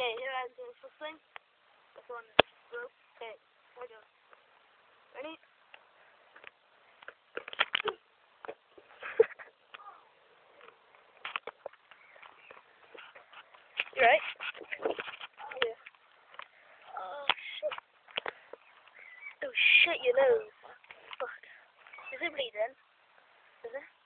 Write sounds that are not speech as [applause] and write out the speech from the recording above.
Okay, here I'm doing first thing. This one rope. Okay, here we go. Ready? [laughs] you right? Yeah. Oh shit. Oh shit, your nose. Fuck. Is it bleeding? Is it?